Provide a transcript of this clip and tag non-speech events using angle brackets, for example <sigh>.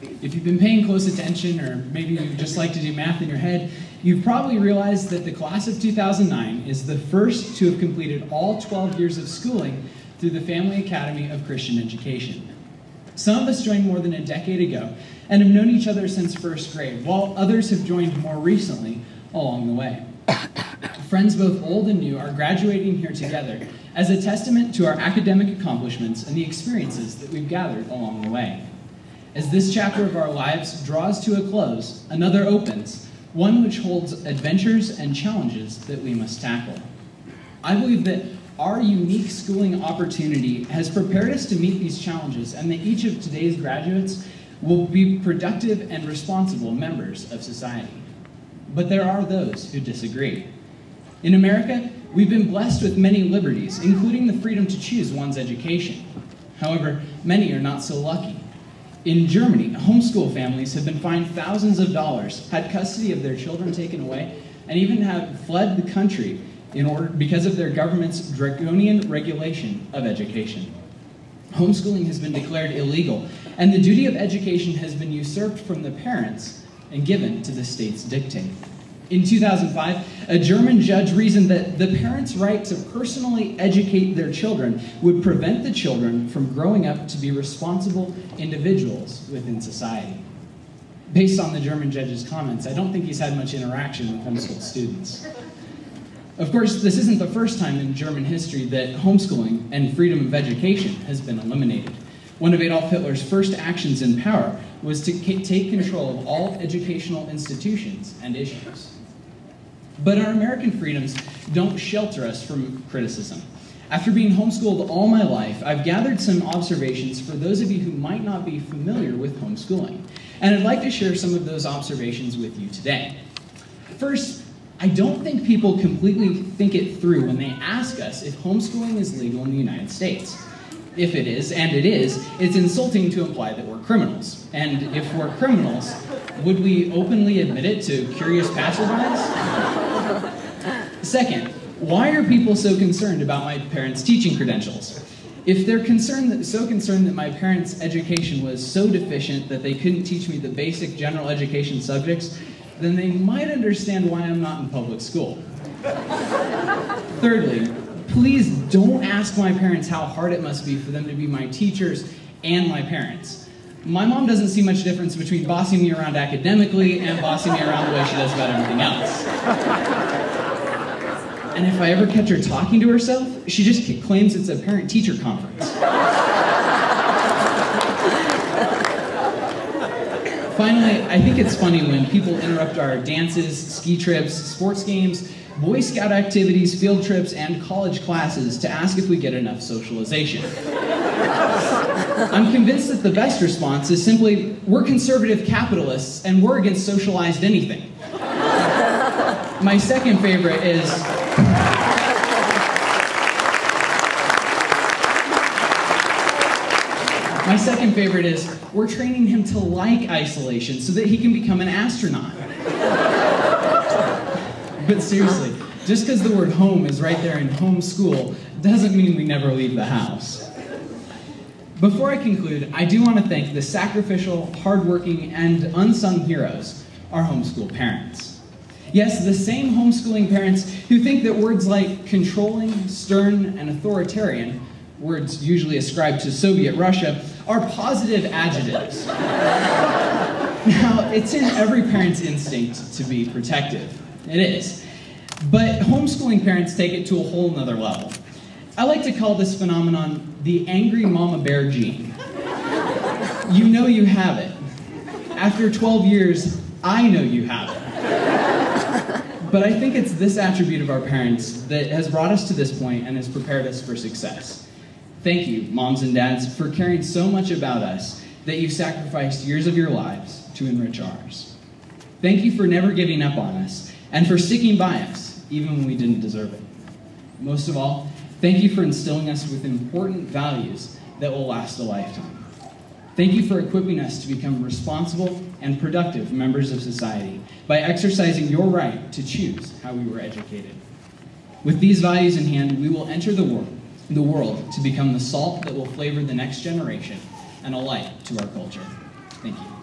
If you've been paying close attention, or maybe you just like to do math in your head, you've probably realized that the class of 2009 is the first to have completed all 12 years of schooling through the Family Academy of Christian Education. Some of us joined more than a decade ago and have known each other since first grade, while others have joined more recently along the way. <coughs> Friends both old and new are graduating here together as a testament to our academic accomplishments and the experiences that we've gathered along the way. As this chapter of our lives draws to a close, another opens, one which holds adventures and challenges that we must tackle. I believe that our unique schooling opportunity has prepared us to meet these challenges and that each of today's graduates will be productive and responsible members of society. But there are those who disagree. In America, we've been blessed with many liberties, including the freedom to choose one's education. However, many are not so lucky. In Germany, homeschool families have been fined thousands of dollars, had custody of their children taken away, and even have fled the country in order, because of their government's draconian regulation of education. Homeschooling has been declared illegal, and the duty of education has been usurped from the parents and given to the state's dictate. In 2005, a German judge reasoned that the parents' right to personally educate their children would prevent the children from growing up to be responsible individuals within society. Based on the German judge's comments, I don't think he's had much interaction with homeschool students. Of course, this isn't the first time in German history that homeschooling and freedom of education has been eliminated. One of Adolf Hitler's first actions in power was to take control of all educational institutions and issues. But our American freedoms don't shelter us from criticism. After being homeschooled all my life, I've gathered some observations for those of you who might not be familiar with homeschooling. And I'd like to share some of those observations with you today. First, I don't think people completely think it through when they ask us if homeschooling is legal in the United States. If it is, and it is, it's insulting to imply that we're criminals. And if we're criminals, would we openly admit it to curious passerbys? Second, why are people so concerned about my parents' teaching credentials? If they're concerned that, so concerned that my parents' education was so deficient that they couldn't teach me the basic general education subjects, then they might understand why I'm not in public school. Thirdly, please don't ask my parents how hard it must be for them to be my teachers and my parents. My mom doesn't see much difference between bossing me around academically and bossing me around the way she does about everything else. And if I ever catch her talking to herself, she just claims it's a parent teacher conference. Finally, I think it's funny when people interrupt our dances, ski trips, sports games, Boy Scout activities, field trips, and college classes to ask if we get enough socialization. I'm convinced that the best response is simply, we're conservative capitalists and we're against socialized anything. My second favorite is, My second favorite is we're training him to like isolation so that he can become an astronaut. <laughs> but seriously, just because the word home is right there in homeschool doesn't mean we never leave the house. Before I conclude, I do want to thank the sacrificial, hardworking, and unsung heroes, our homeschool parents. Yes, the same homeschooling parents who think that words like controlling, stern, and authoritarian, words usually ascribed to Soviet Russia, are positive adjectives. <laughs> now, it's in every parent's instinct to be protective. It is. But homeschooling parents take it to a whole nother level. I like to call this phenomenon the angry mama bear gene. You know you have it. After 12 years, I know you have it. But I think it's this attribute of our parents that has brought us to this point and has prepared us for success. Thank you, moms and dads, for caring so much about us that you've sacrificed years of your lives to enrich ours. Thank you for never giving up on us and for sticking by us, even when we didn't deserve it. Most of all, thank you for instilling us with important values that will last a lifetime. Thank you for equipping us to become responsible and productive members of society by exercising your right to choose how we were educated. With these values in hand, we will enter the world the world to become the salt that will flavor the next generation and a light to our culture. Thank you.